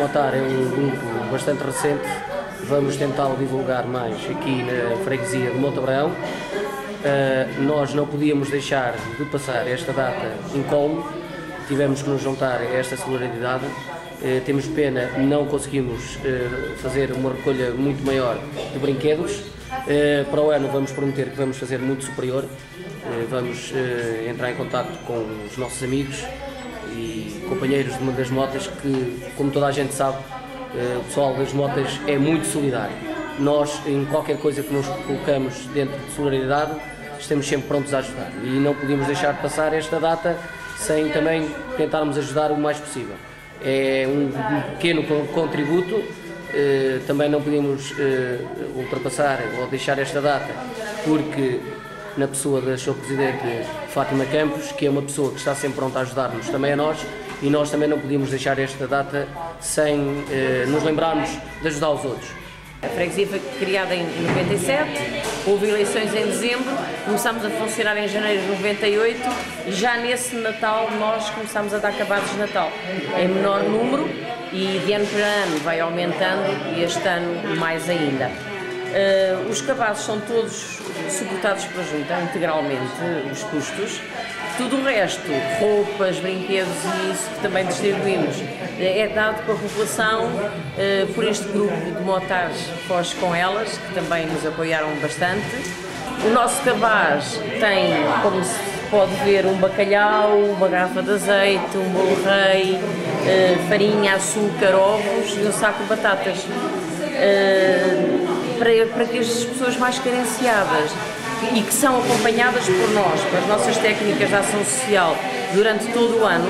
Motar é um grupo bastante recente, vamos tentá-lo divulgar mais aqui na freguesia de Montabrão. Uh, nós não podíamos deixar de passar esta data incólume, tivemos que nos juntar a esta solidariedade. Uh, temos pena, não conseguimos uh, fazer uma recolha muito maior de brinquedos. para o ano vamos prometer que vamos fazer muito superior. vamos entrar em contato com os nossos amigos e companheiros de uma das motas que, como toda a gente sabe, eh, o pessoal das motas é muito solidário. Nós, em qualquer coisa que nos colocamos dentro de solidariedade, estamos sempre prontos a ajudar e não podíamos deixar de passar esta data sem também tentarmos ajudar o mais possível. É um pequeno contributo, eh, também não podíamos eh, ultrapassar ou deixar esta data porque na pessoa da Sr. Presidente Fátima Campos, que é uma pessoa que está sempre pronta a ajudar-nos também a nós, e nós também não podíamos deixar esta data sem eh, nos lembrarmos de ajudar os outros. A freguesia foi criada em 97, houve eleições em dezembro, começámos a funcionar em janeiro de 98 e já nesse Natal nós começámos a dar acabados de Natal, em menor número e de ano para ano vai aumentando e este ano mais ainda. Uh, os cabazes são todos suportados pela Junta, integralmente, os custos. Tudo o resto, roupas, brinquedos e isso que também distribuímos, é dado pela população uh, por este grupo de motares Foz com Elas, que também nos apoiaram bastante. O nosso cabaz tem, como se pode ver, um bacalhau, uma garrafa de azeite, um bolo rei, uh, farinha, açúcar, ovos e um saco de batatas. Para, para que as pessoas mais carenciadas e que são acompanhadas por nós, pelas nossas técnicas de ação social durante todo o ano,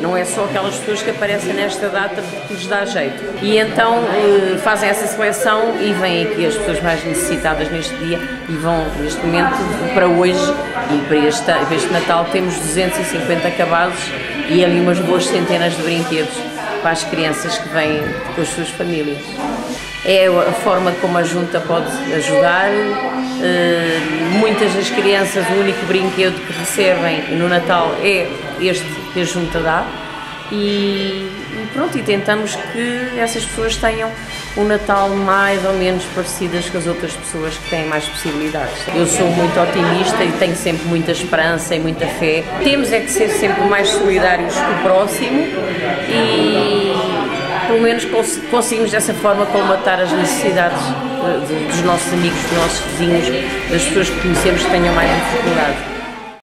não é só aquelas pessoas que aparecem nesta data porque lhes dá jeito. E então eh, fazem essa seleção e vêm aqui as pessoas mais necessitadas neste dia e vão, neste momento, para hoje e para este, para este Natal temos 250 acabados e ali umas boas centenas de brinquedos para as crianças que vêm com as suas famílias é a forma como a Junta pode ajudar. Eh, muitas das crianças, o único brinquedo que recebem no Natal é este que a Junta dá. E, e pronto, e tentamos que essas pessoas tenham um Natal mais ou menos parecidas com as outras pessoas que têm mais possibilidades. Eu sou muito otimista e tenho sempre muita esperança e muita fé. Temos é que ser sempre mais solidários com o próximo e pelo menos conseguimos dessa forma colmatar as necessidades dos nossos amigos, dos nossos vizinhos, das pessoas que conhecemos que tenham mais dificuldade.